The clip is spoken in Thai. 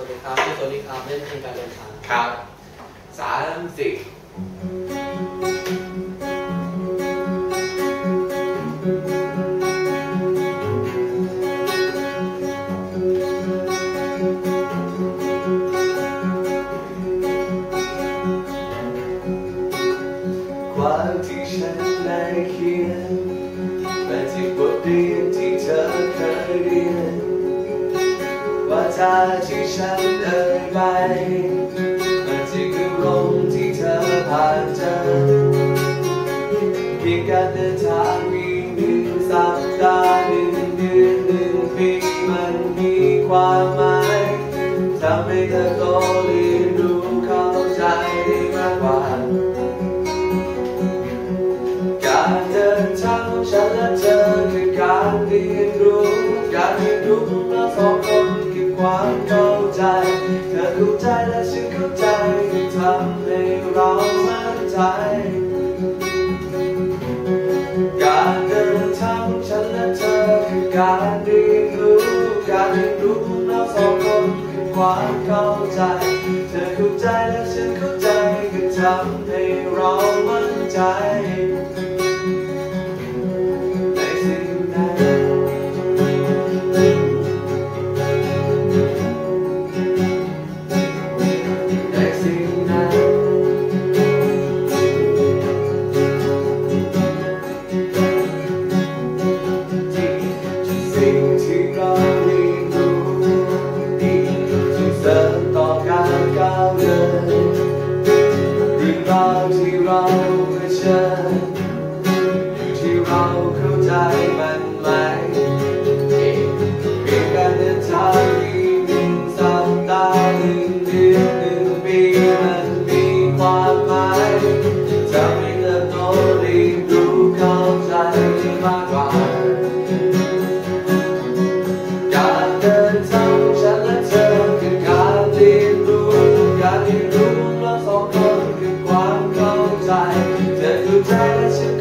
วัสดีครับชื่อโซนี่ครับเล่นเพลงการเดินทางครับสามสี่ความที่ฉันได้เขียนและที่บทเรียนที่เธอเคยเรียน ว่าที่ฉันเอ่ยไปมันที่คือลมที่เธอผ่านเจอเพียงการเดินทางมีหนึ่งสัปดาห์หนึ่งเดือนหนึ่งปีมันมีความหมายทำให้เธอโตเรียนรู้เข้าใจได้มากกว่าการเดินทางฉันและเธอคือการเรียนรู้การเรียนรู้เราสองคน ความเข้าใจเธอเข้าใจและฉันเข้าใจที่ทำให้เรามั่นใจ การเดินทางฉันและเธอคือการเรียนรู้การเรียนรู้เราสองคนคือความเข้าใจ เธอเข้าใจและฉันเข้าใจก็ทำให้เรามั่นใจ เราเผชิญอยู่ที่เราเข้าใจ paz